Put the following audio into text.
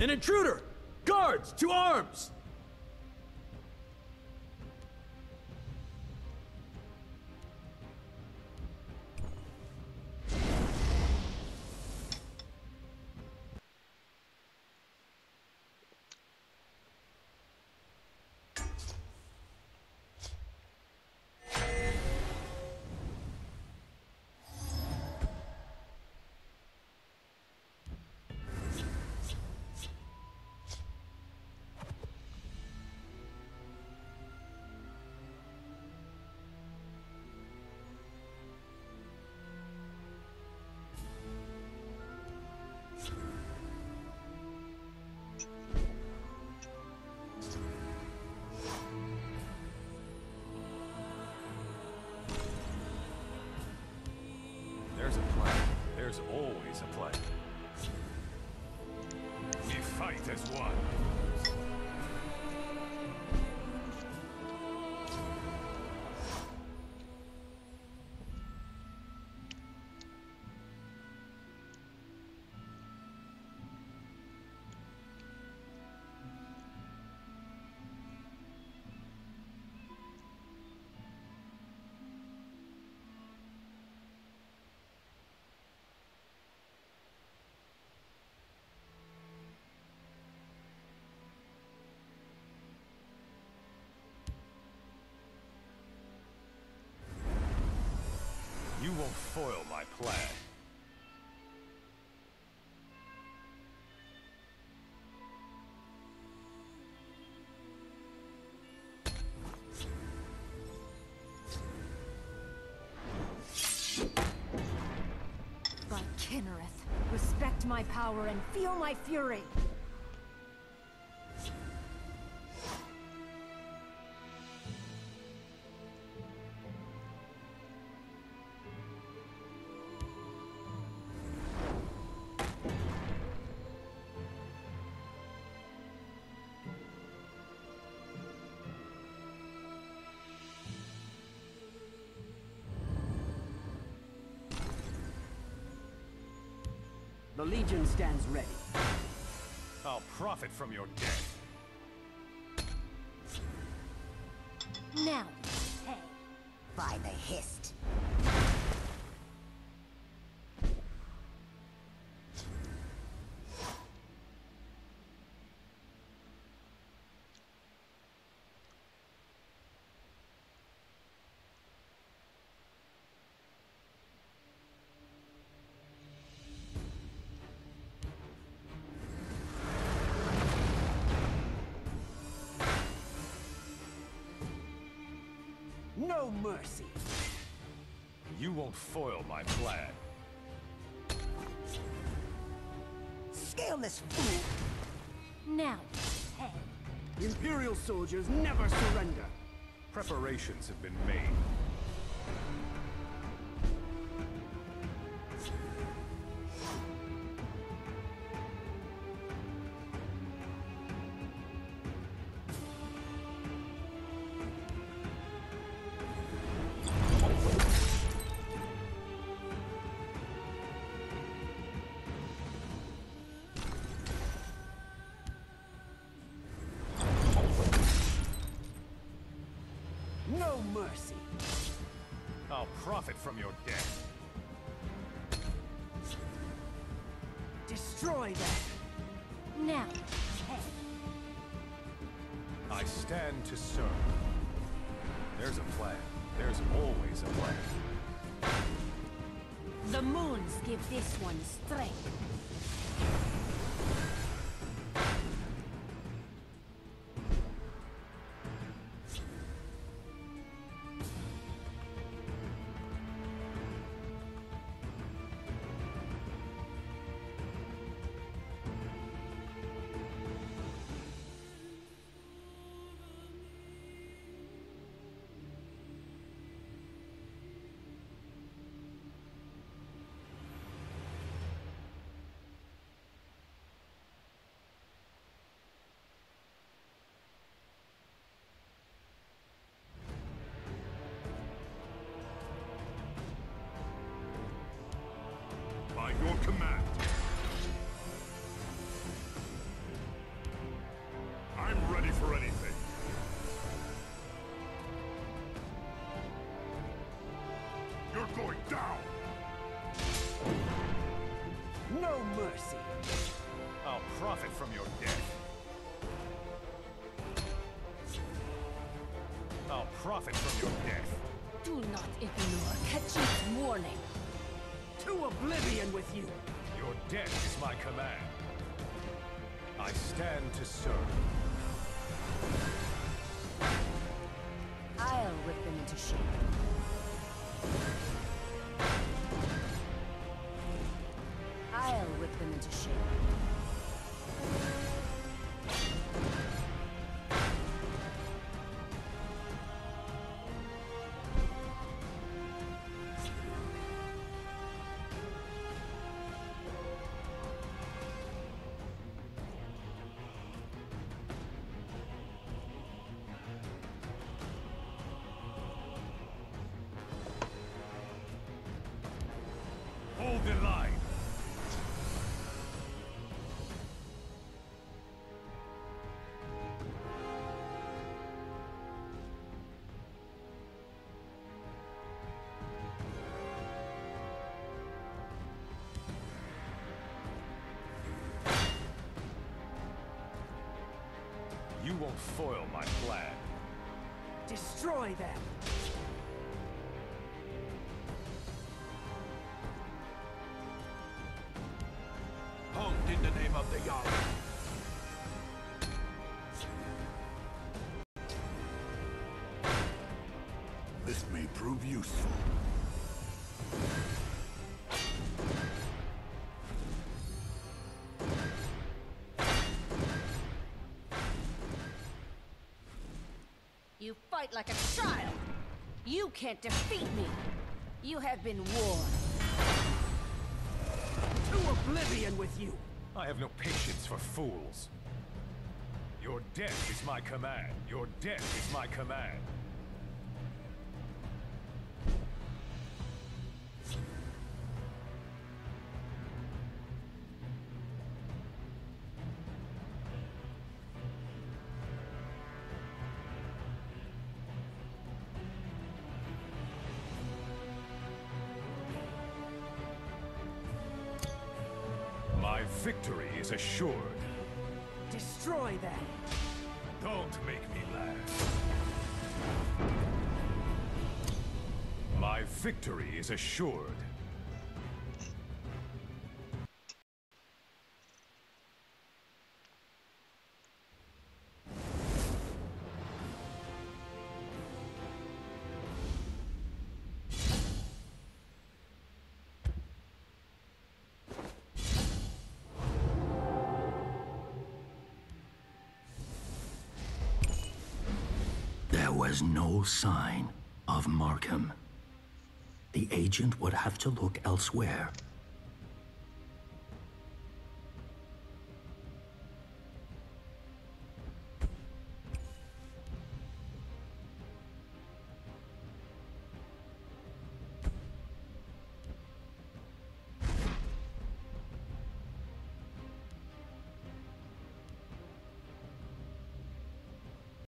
An intruder! Guards, to arms! There's always a plan. We fight as one. Won't foil my plan. By Kynareth, respect my power and feel my fury. The Legion stands ready. I'll profit from your death. Now, hey. By the hist. No mercy. You won't foil my plan. Scaleless fool. Now, hey. Imperial soldiers never surrender. Preparations have been made. Mercy. I'll profit from your death. Destroy them. Now, hey. I stand to serve. There's a plan. There's always a plan. The moons give this one strength. command. I'm ready for anything. You're going down! No mercy. I'll profit from your death. I'll profit from your death. Do not ignore Ketchup's warning. To oblivion with you! Your death is my command. I stand to serve. I'll rip them into shape. I'll rip them into shape. Won't foil my plan. Destroy them! Pumped in the name of the Jarl. This may prove useful. Fight like a child! You can't defeat me! You have been warned. To oblivion with you! I have no patience for fools. Your death is my command. Your death is my command. My victory is assured. Destroy them! Don't make me laugh. My victory is assured. Was no sign of Markham. The agent would have to look elsewhere.